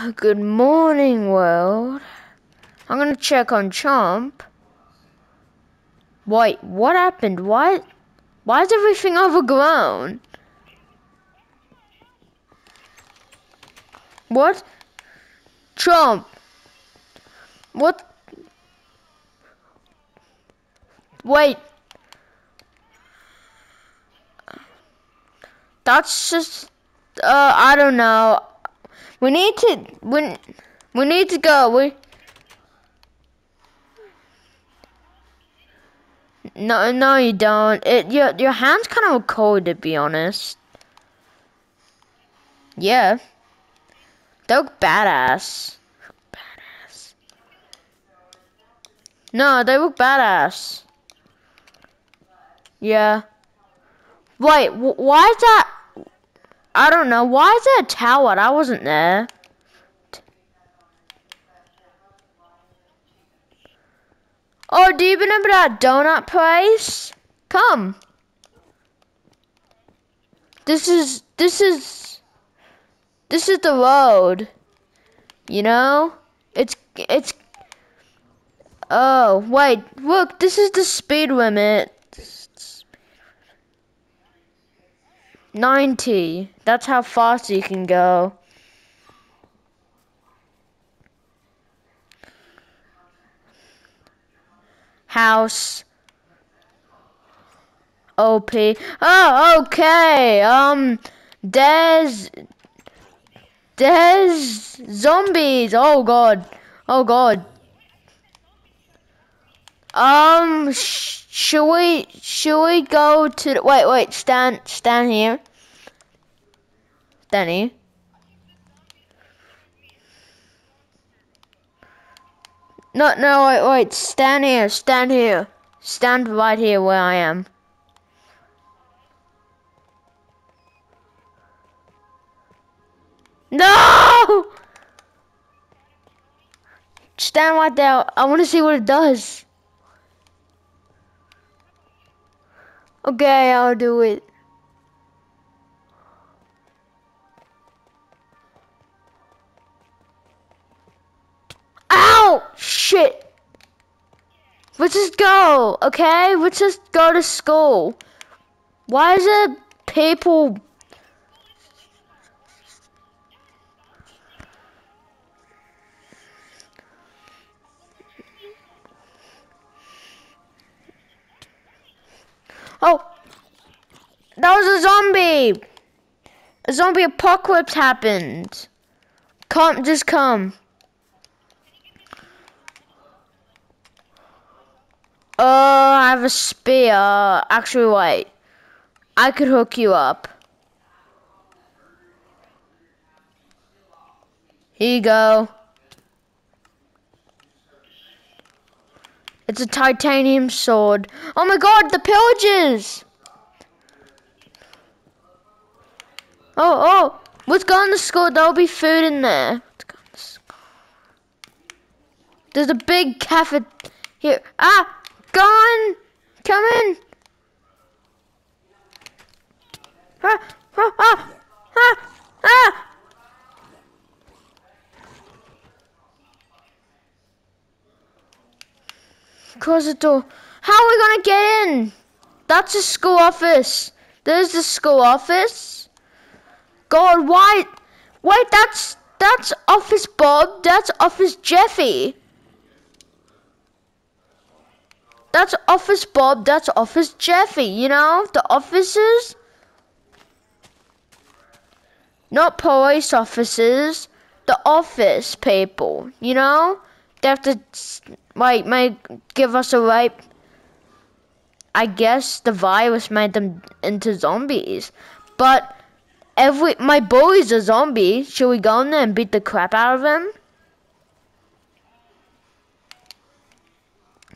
Good morning, world. I'm gonna check on Chomp. Wait, what happened? Why, why is everything overgrown? What? Chomp. What? Wait. That's just, uh, I don't know. We need to, we, we need to go. We. No, no, you don't. It your your hand's kind of cold, to be honest. Yeah. They look badass. Badass. No, they look badass. Yeah. Wait, wh why is that? I don't know. Why is there a tower? I wasn't there. Oh, do you remember that donut place? Come. This is, this is, this is the road. You know? It's, it's, oh, wait, look, this is the speed limit. 90. That's how fast you can go. House. OP. Oh, okay. Um, there's, there's zombies. Oh god. Oh god. Um, sh should we, should we go to, the, wait, wait, stand, stand here. Stand here. No, no, wait, wait, stand here, stand here. Stand right here where I am. No! Stand right there. I want to see what it does. Okay, I'll do it. Ow! Shit! Let's just go, okay? Let's just go to school. Why is it people... Oh! That was a zombie! A zombie apocalypse happened. Come, just come. Oh, I have a spear. Actually, wait. I could hook you up. Here you go. It's a titanium sword. Oh my god, the pillagers! Oh, oh, let's go in the school. There'll be food in there. There's a big cafe here. Ah! Gone! Come in! Ah! Ah! Ah! Ah! ah. Close the door. How are we gonna get in? That's the school office. There's the school office. God, why? Wait, that's that's Office Bob. That's Office Jeffy. That's Office Bob, that's Office Jeffy, you know? The officers? Not police officers, the office people, you know? They have to, like, might give us a right. I guess the virus made them into zombies. But every, my boy's a zombie. Should we go in there and beat the crap out of him?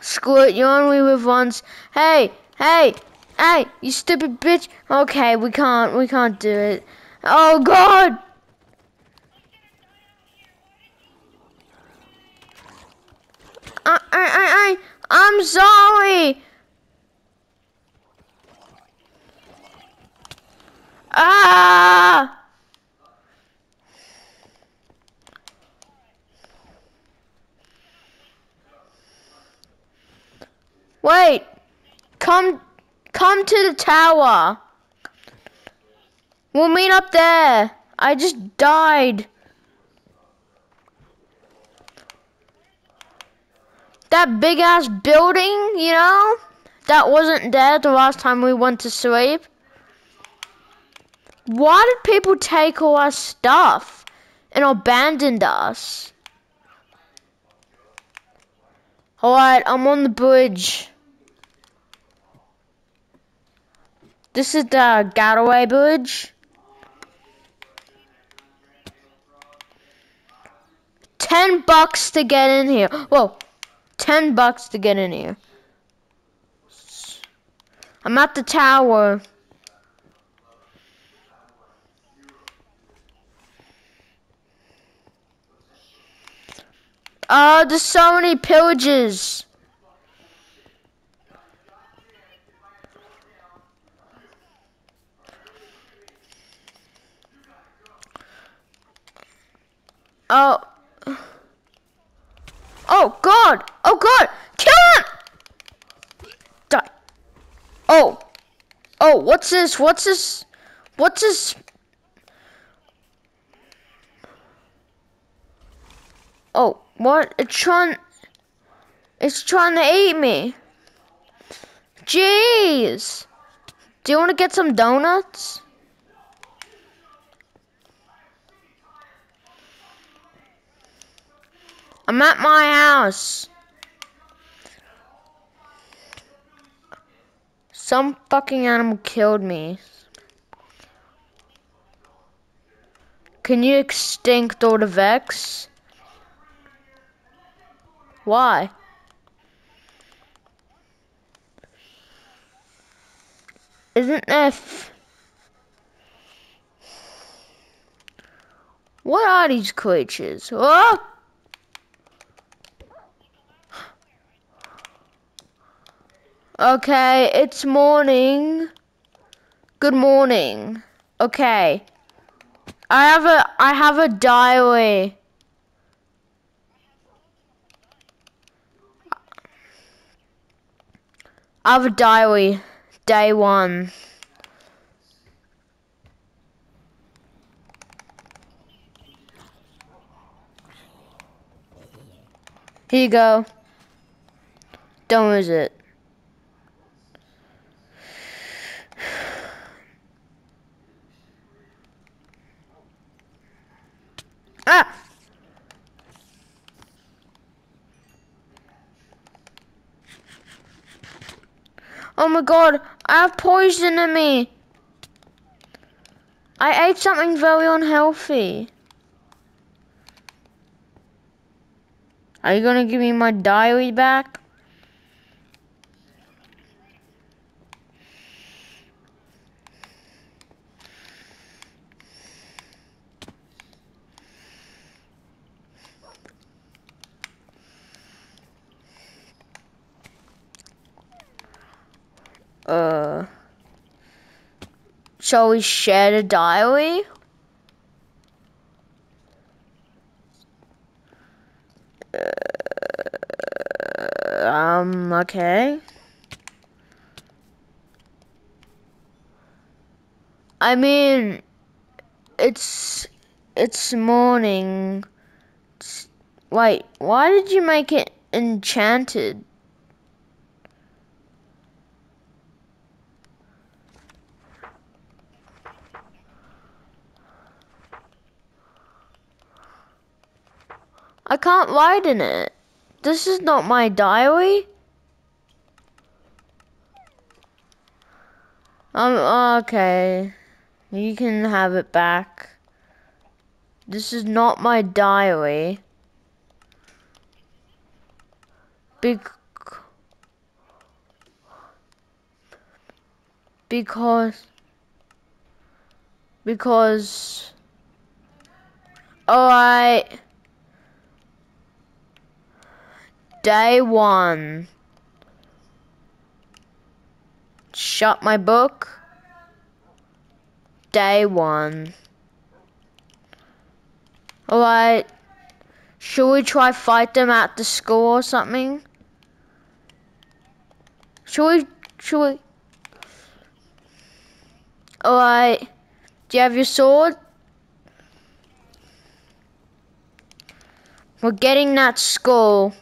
Screw it, you only live once. Hey, hey, hey, you stupid bitch. Okay, we can't, we can't do it. Oh, God! I, I, I, I'm sorry. Ah! Wait, come, come to the tower. We'll meet up there. I just died. That big ass building, you know? That wasn't there the last time we went to sleep. Why did people take all our stuff and abandoned us? Alright, I'm on the bridge. This is the Gateway Bridge. Ten bucks to get in here. Whoa, ten bucks to get in here. I'm at the tower. Uh, there's so many pillages. Oh. Oh, God. Oh, God. Kill him! Die. Oh. Oh, what's this? What's this? What's this? Oh, what? It's trying... It's trying to eat me. Jeez. Do you want to get some donuts? I'm at my house. Some fucking animal killed me. Can you extinct all the Vex? Why? Isn't there... what are these creatures? Oh! Okay, it's morning. Good morning. Okay. I have a I have a diary. I have a diary. Day one. Here you go. Don't lose it. Ah! Oh my god, I have poison in me. I ate something very unhealthy. Are you gonna give me my diary back? Uh, shall we share the diary? Uh, um, okay. I mean, it's, it's morning. It's, wait, why did you make it enchanted? Can't write in it. This is not my diary. Um, okay. You can have it back. This is not my diary. Bec because because alright Day one. Shut my book. Day one. Alright. Should we try fight them at the school or something? Should we, should we? Alright. Do you have your sword? We're getting that skull.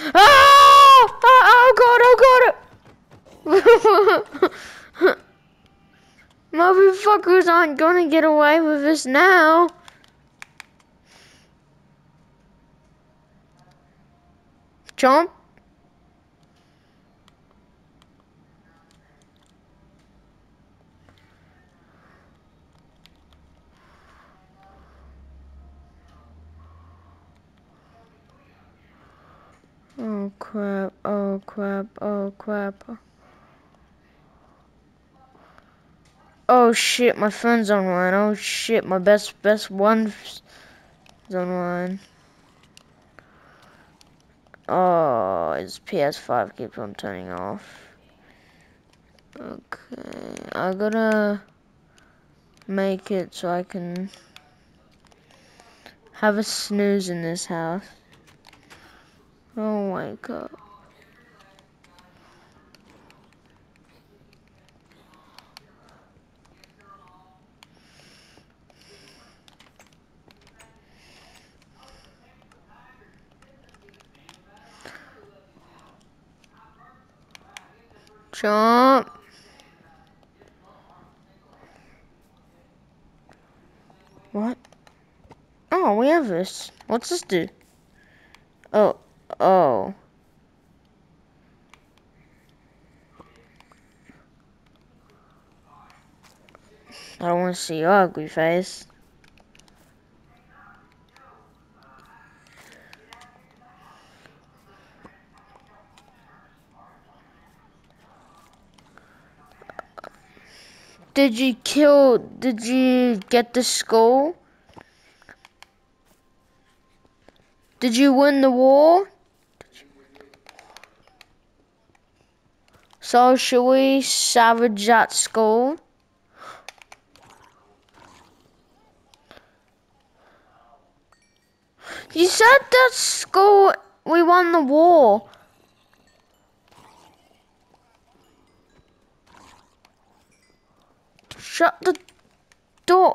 Ah! Oh, oh god, oh god! Motherfuckers aren't gonna get away with this now. Jump. Oh crap, oh crap, oh crap. Oh shit, my friend's online. Oh shit, my best best one's online. Oh, his PS5 keeps on turning off. Okay, I gotta make it so I can have a snooze in this house. Oh my god. Jump. What? Oh, we have this. What's this do? Oh, oh. I don't want to see your ugly face. Did you kill, did you get the skull? Did you win the war? So should we savage that skull? You said that skull, we won the war. Shut the door.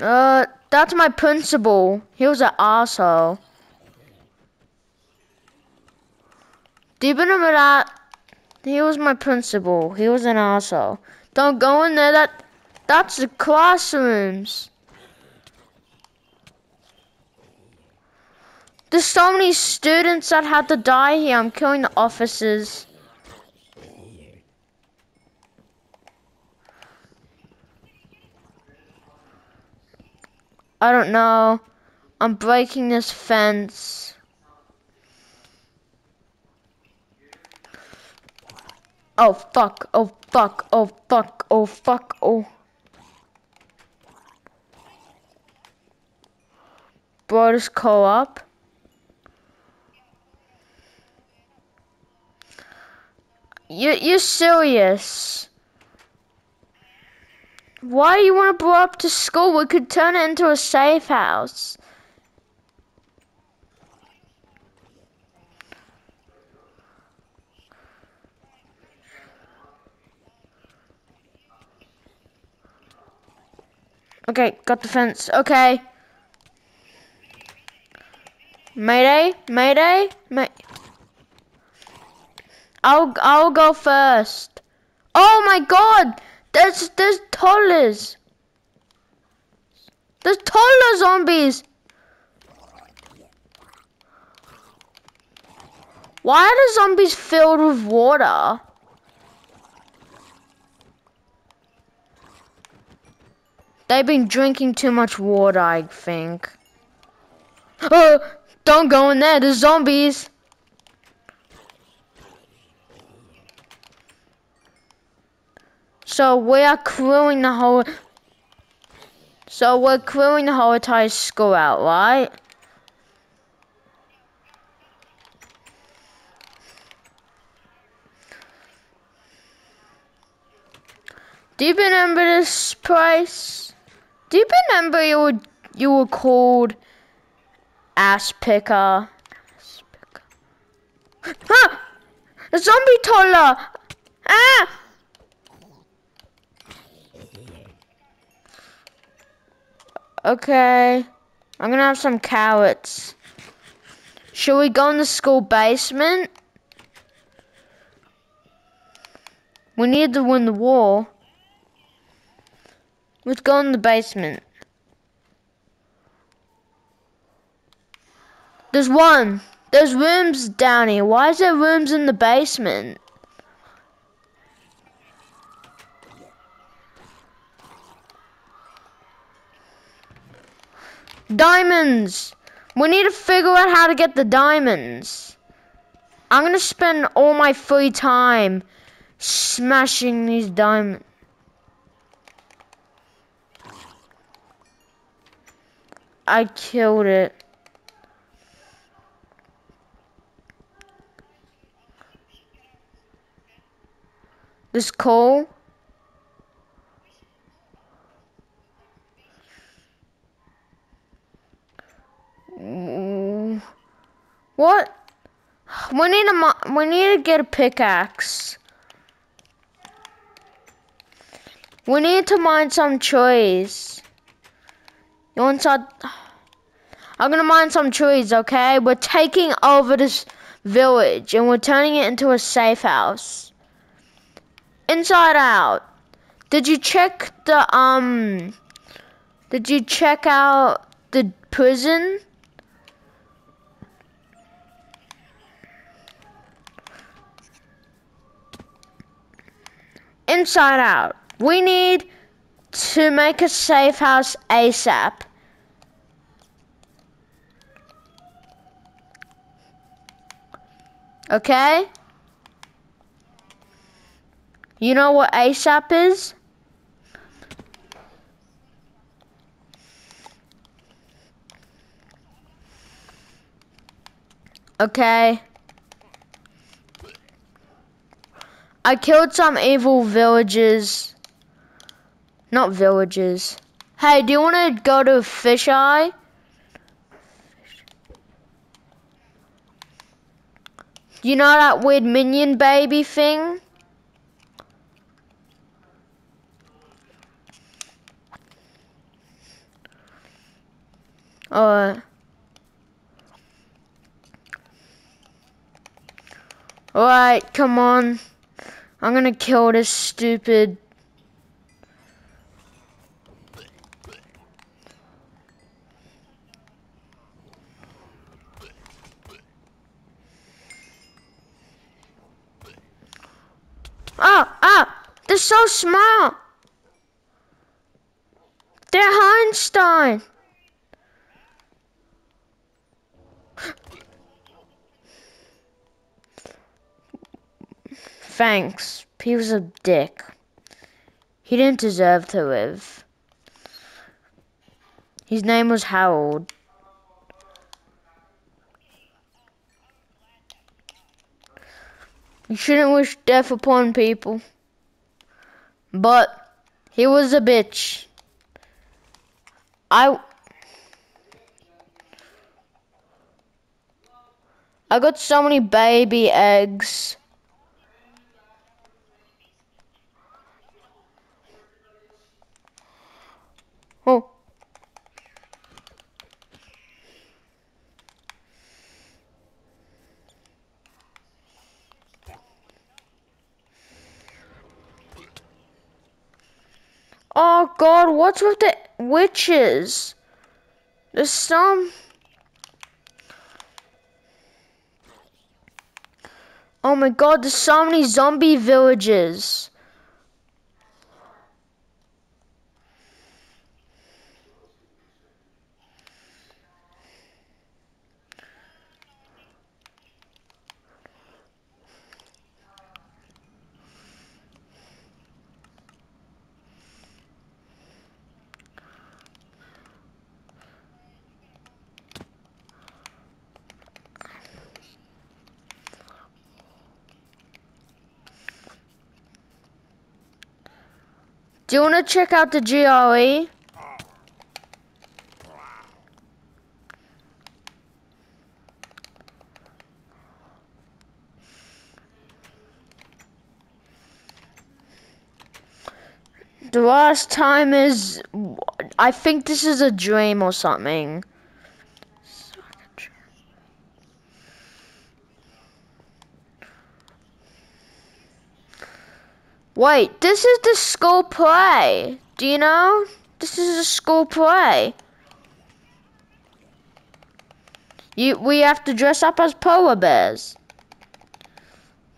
Uh, that's my principal. He was an asshole. Do you remember that? He was my principal. He was an asshole. Don't go in there. That that's the classrooms. There's so many students that had to die here. I'm killing the officers. I don't know. I'm breaking this fence. Oh fuck, oh fuck, oh fuck, oh fuck, oh. Brothers co-op. You you're serious? Why do you want to blow up the school? We could turn it into a safe house. Okay, got the fence. Okay. Mayday, mayday, may. I'll I'll go first. Oh my god! There's there's toddlers. There's toddler zombies. Why are the zombies filled with water? They've been drinking too much water, I think. Oh, don't go in there, there's zombies. So we are crewing the whole. So we're crewing the whole entire school out, right? Do you remember this place? Do you remember you were you were called Ass picker. Ass picker. Ah! A zombie toddler! Ah! Okay. I'm gonna have some carrots. Should we go in the school basement? We need to win the war. Let's go in the basement. There's one. There's rooms down here. Why is there rooms in the basement? Diamonds! We need to figure out how to get the diamonds. I'm gonna spend all my free time smashing these diamonds. I killed it. This coal. What? We need a we need to get a pickaxe. We need to mine some trees. You want some? I'm gonna mine some trees, okay? We're taking over this village and we're turning it into a safe house. Inside out. Did you check the um? Did you check out the prison? Inside Out. We need to make a safe house ASAP. Okay? You know what ASAP is? Okay. I killed some evil villagers. Not villagers. Hey, do you want to go to Fish Eye? You know that weird minion baby thing? Uh. Alright, come on. I'm gonna kill this stupid... Ah, ah, they're so small. They're Einstein. Thanks. He was a dick. He didn't deserve to live. His name was Harold. You shouldn't wish death upon people. But he was a bitch. I I got so many baby eggs. Oh. Oh god, what's with the witches? There's some... Oh my god, there's so many zombie villages. Do you want to check out the GRE? The last time is, I think this is a dream or something. Wait, this is the school play. Do you know? This is a school play. You, we have to dress up as polar bears.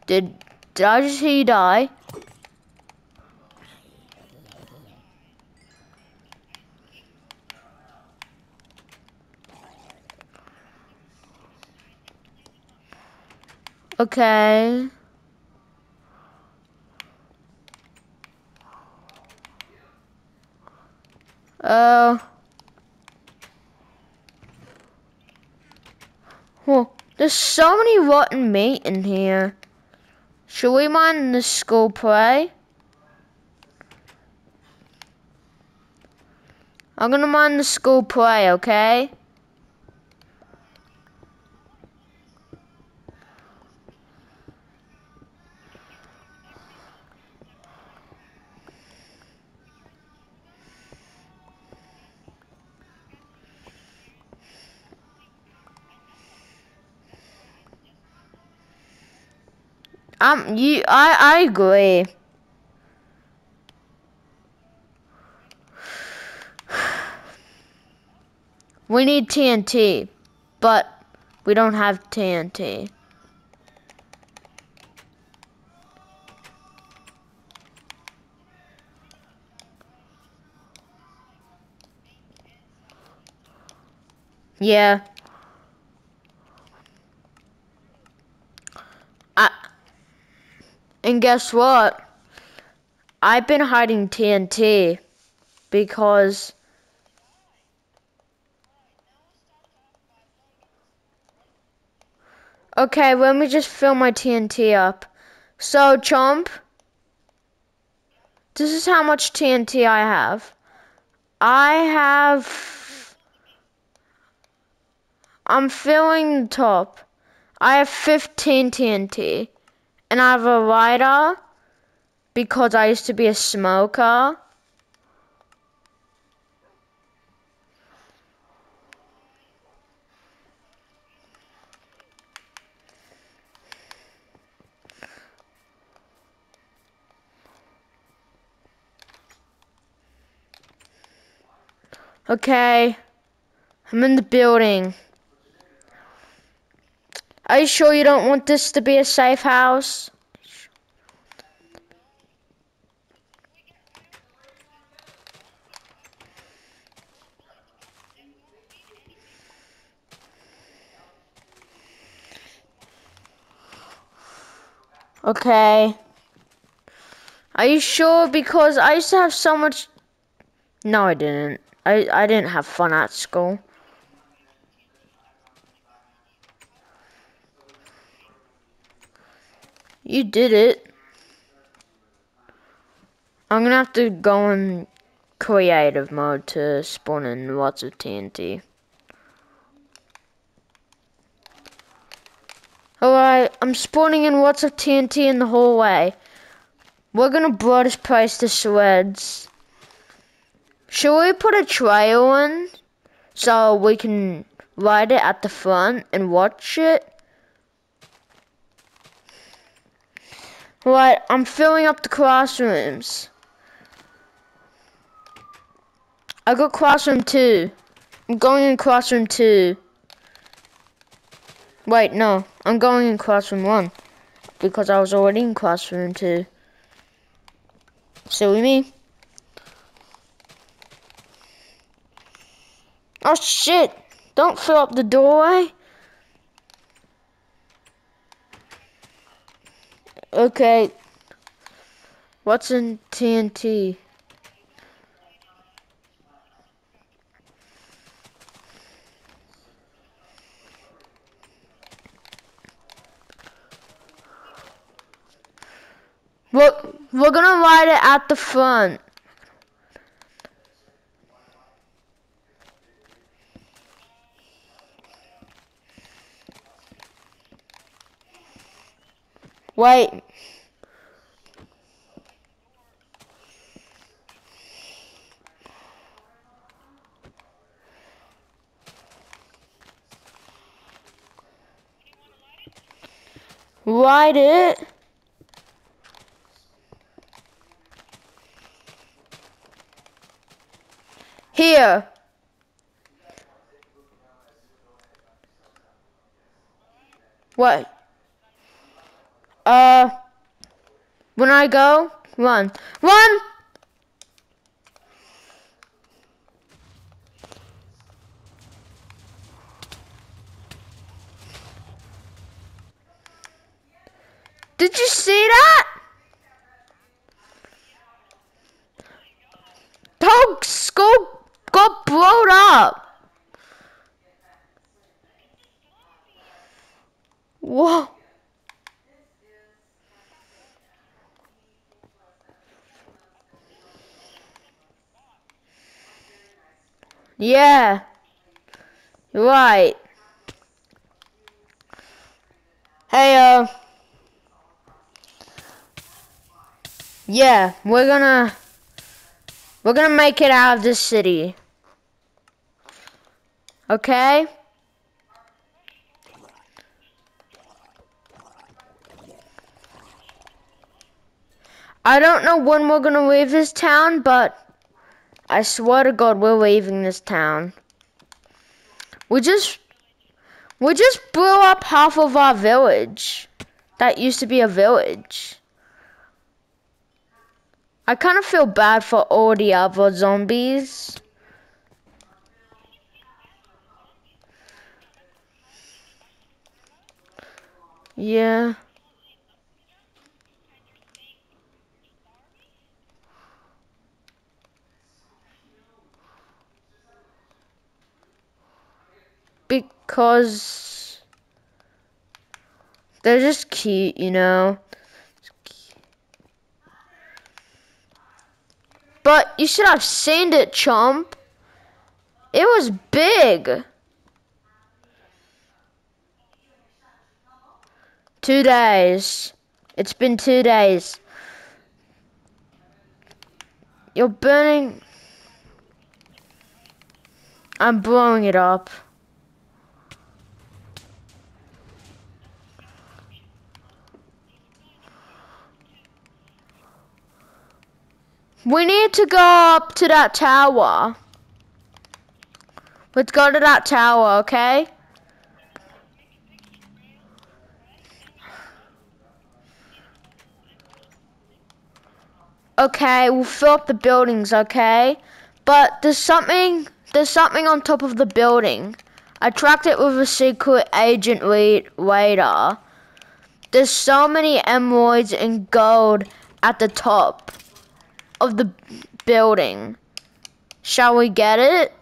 Did, did I just hear you die? Okay. Uh. Well, there's so many rotten meat in here. Should we mine the school play? I'm gonna mine the school play, okay? Um, you, I, I agree. We need TNT, but we don't have TNT. Yeah. I and guess what? I've been hiding TNT because Okay, let me just fill my TNT up. So, Chomp, this is how much TNT I have. I have... I'm filling the top. I have 15 TNT. And I have a lighter because I used to be a smoker. Okay. I'm in the building. Are you sure you don't want this to be a safe house? Okay. Are you sure? Because I used to have so much... No, I didn't. I, I didn't have fun at school. You did it. I'm gonna have to go in creative mode to spawn in lots of TNT. Alright, I'm spawning in lots of TNT in the hallway. We're gonna this place to shreds. Should we put a trail in so we can ride it at the front and watch it? Right, I'm filling up the classrooms. I got classroom two. I'm going in classroom two. Wait, no. I'm going in classroom one. Because I was already in classroom two. Silly me. Oh shit! Don't fill up the doorway. Okay. What's in TNT? We're, we're gonna ride it at the front. Wait. Light it. Here. What? Uh, when I go, run. Run! Did you see that? Dog skull got blown up. Whoa. Yeah. Right. Hey, uh. Yeah, we're gonna... We're gonna make it out of this city. Okay? I don't know when we're gonna leave this town, but I swear to God, we're leaving this town. We just, we just blew up half of our village. That used to be a village. I kind of feel bad for all the other zombies. Yeah. Because they're just cute, you know. But you should have seen it, chump. It was big. Two days. It's been two days. You're burning. I'm blowing it up. We need to go up to that tower. Let's go to that tower, okay? Okay, we'll fill up the buildings, okay? But there's something, there's something on top of the building. I tracked it with a secret agent radar. There's so many emeralds and gold at the top of the building. Shall we get it?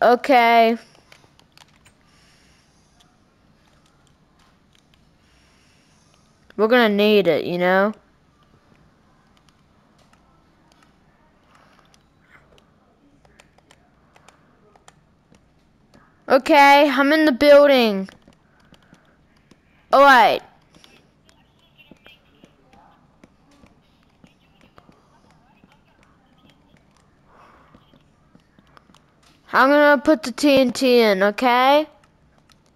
Okay. We're gonna need it, you know? Okay, I'm in the building. Alright. I'm gonna put the TNT in, okay?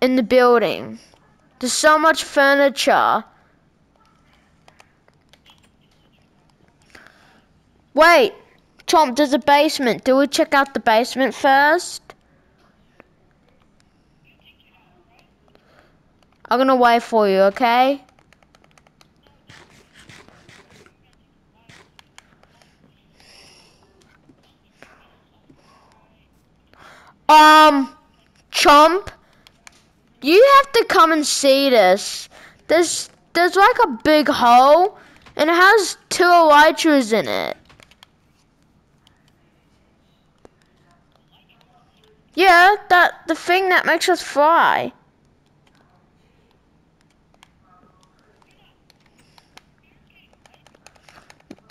In the building. There's so much furniture. Wait, Tom, there's a basement. Do we check out the basement first? I'm gonna wait for you, okay? Um, chump, you have to come and see this. There's, there's like a big hole, and it has two elytras in it. Yeah, that the thing that makes us fly.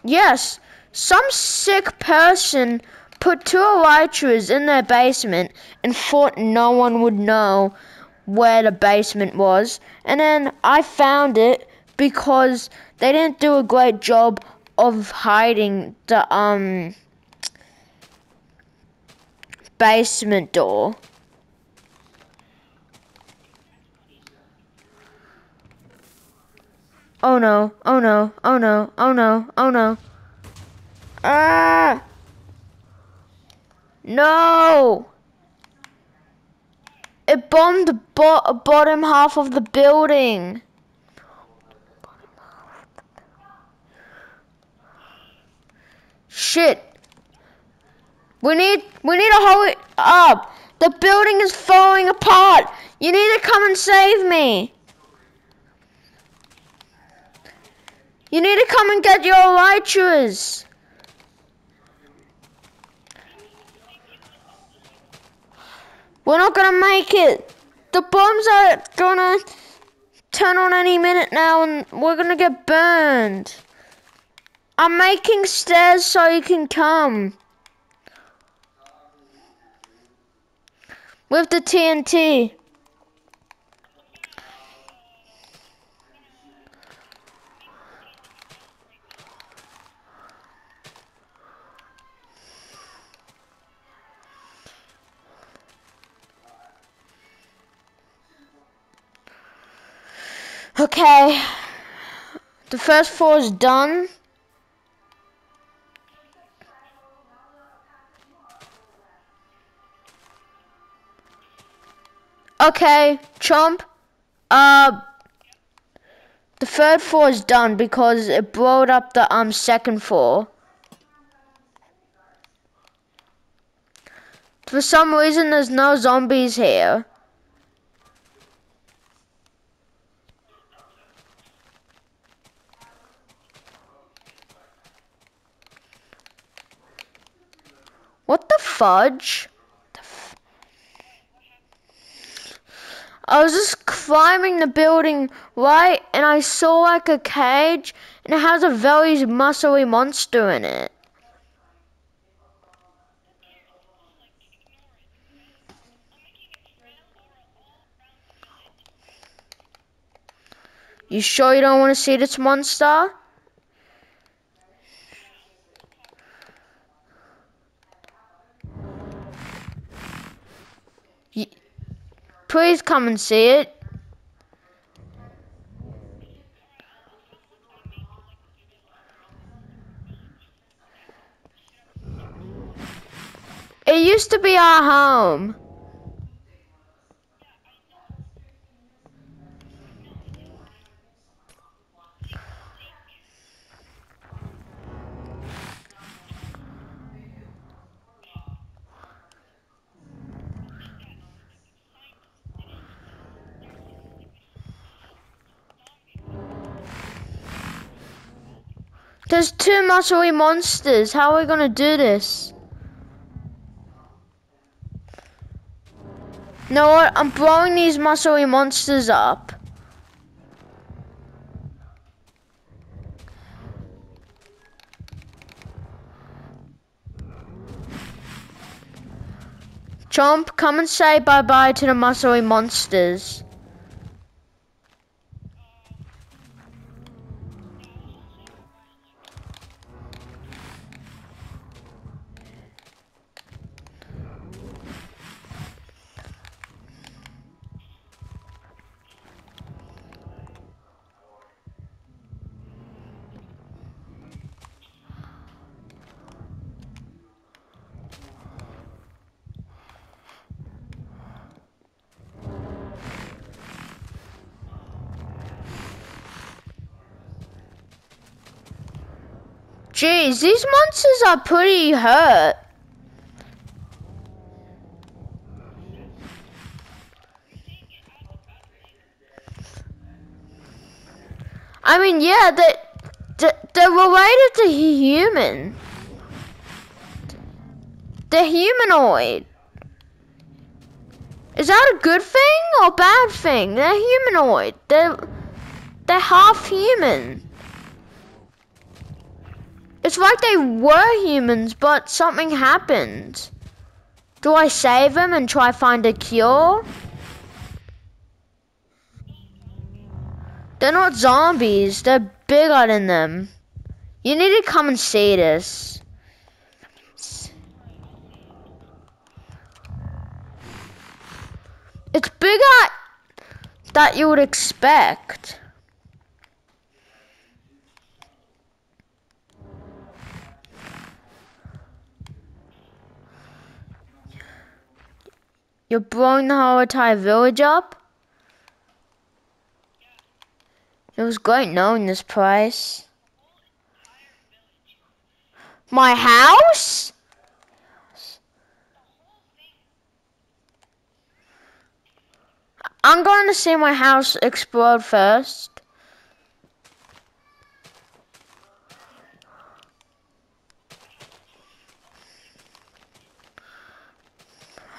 Yes, some sick person put two elytras in their basement and thought no one would know where the basement was. And then I found it because they didn't do a great job of hiding the um basement door. Oh no, oh no, oh no, oh no, oh no. Ah! No! It bombed the bo bottom half of the building. Shit. We need we need to hurry up. The building is falling apart. You need to come and save me. You need to come and get your elytras. We're not gonna make it. The bombs are gonna turn on any minute now and we're gonna get burned. I'm making stairs so you can come. With the TNT. Okay. The first floor is done. Okay, Chomp. Uh, the third floor is done because it blowed up the um second floor. For some reason, there's no zombies here. What the fudge? I was just climbing the building, right, and I saw like a cage, and it has a very muscly monster in it. You sure you don't want to see this monster? Please come and see it. It used to be our home. There's two muscly monsters. How are we gonna do this? You know what? I'm blowing these muscly monsters up. Chomp, come and say bye-bye to the muscly monsters. Jeez, these monsters are pretty hurt. I mean, yeah, they, they, they're related to human. They're humanoid. Is that a good thing or bad thing? They're humanoid. They're, they're half human. It's like they were humans, but something happened. Do I save them and try find a cure? They're not zombies. They're bigger than them. You need to come and see this. It's bigger that you would expect. You're blowing the whole entire village up? It was great knowing this place. My house? I'm going to see my house explode first.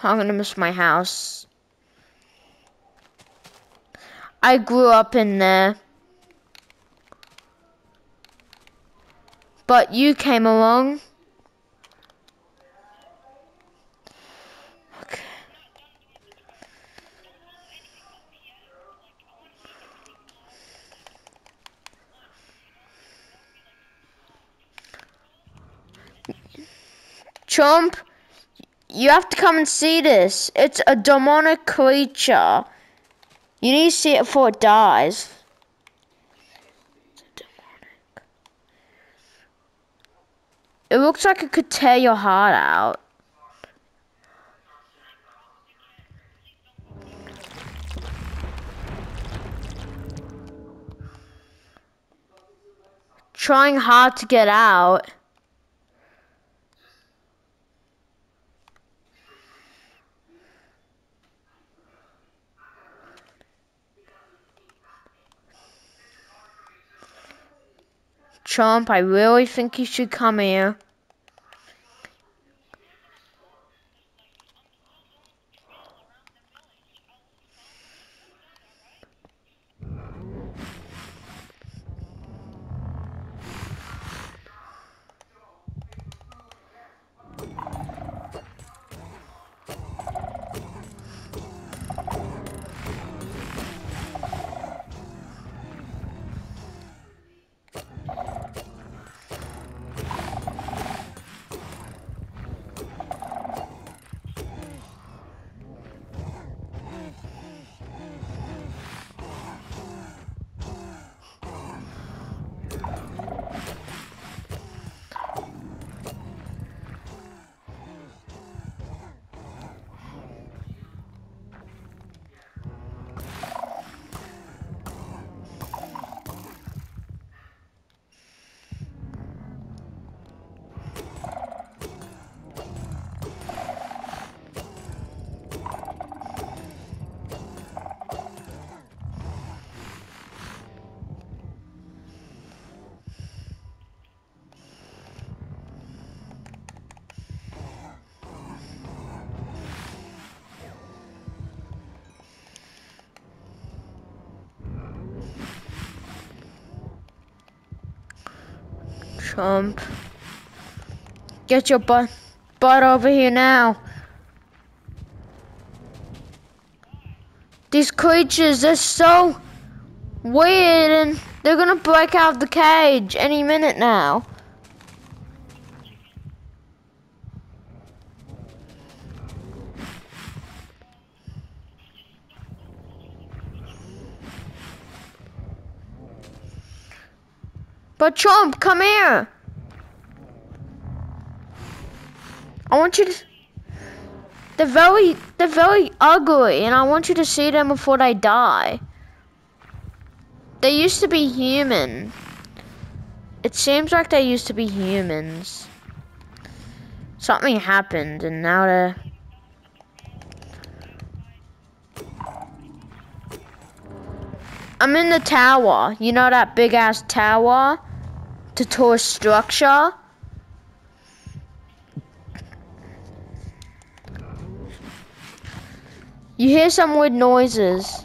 I'm gonna miss my house. I grew up in there. But you came along. Okay. Chomp. You have to come and see this. It's a demonic creature. You need to see it before it dies. It looks like it could tear your heart out. Trying hard to get out. Chomp, I really think you should come here. Chomp. Get your butt, butt over here now. These creatures, they're so weird and they're gonna break out of the cage any minute now. But Chomp, come here. I want you to. They're very, they're very ugly, and I want you to see them before they die. They used to be human. It seems like they used to be humans. Something happened, and now they're. I'm in the tower. You know that big ass tower? To tour structure. You hear some weird noises.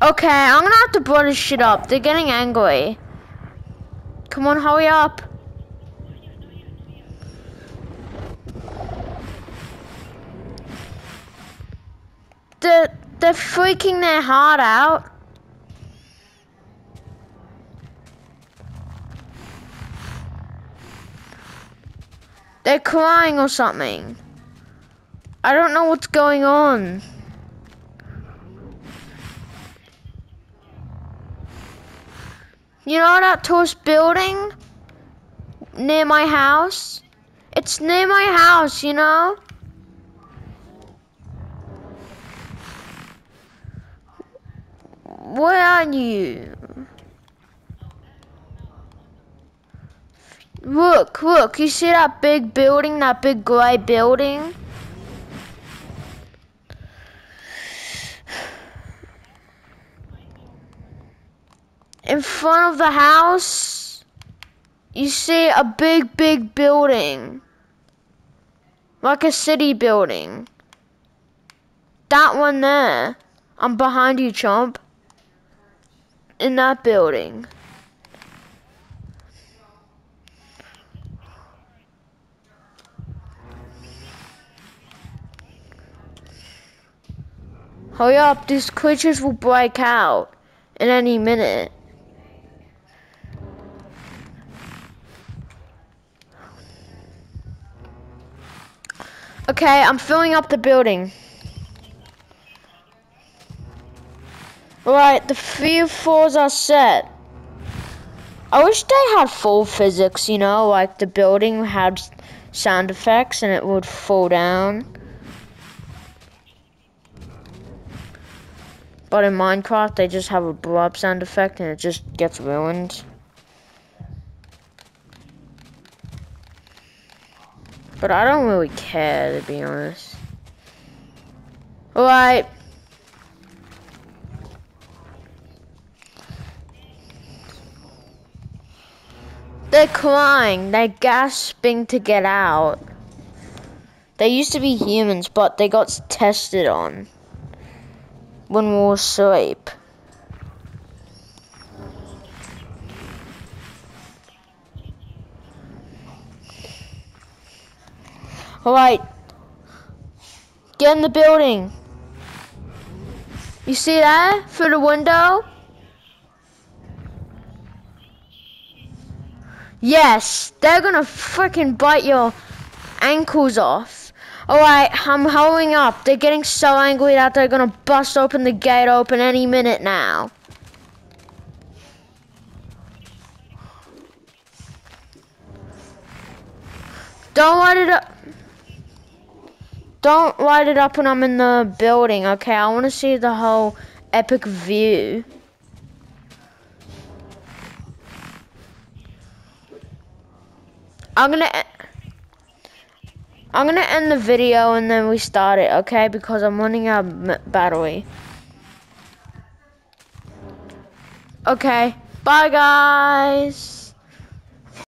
Okay, I'm gonna have to blow this shit up. They're getting angry. Come on, hurry up. freaking their heart out. They're crying or something. I don't know what's going on. You know that tourist building? Near my house? It's near my house, you know? Where are you? Look, look, you see that big building, that big grey building? In front of the house, you see a big, big building. Like a city building. That one there. I'm behind you, chomp. In that building. Hurry up, these creatures will break out in any minute. Okay, I'm filling up the building. Right, the few floors are set. I wish they had full physics, you know, like the building had sound effects and it would fall down. But in Minecraft, they just have a blow sound effect and it just gets ruined. But I don't really care, to be honest. Alright. They're crying. They're gasping to get out. They used to be humans, but they got tested on when we were asleep. Alright. Get in the building. You see that? Through the window? Yes, they're gonna freaking bite your ankles off. Alright, I'm hurrying up. They're getting so angry that they're gonna bust open the gate open any minute now. Don't light it up. Don't light it up when I'm in the building, okay? I want to see the whole epic view. I'm gonna I'm gonna end the video and then we start it, okay? Because I'm running out of battery. Okay, bye guys.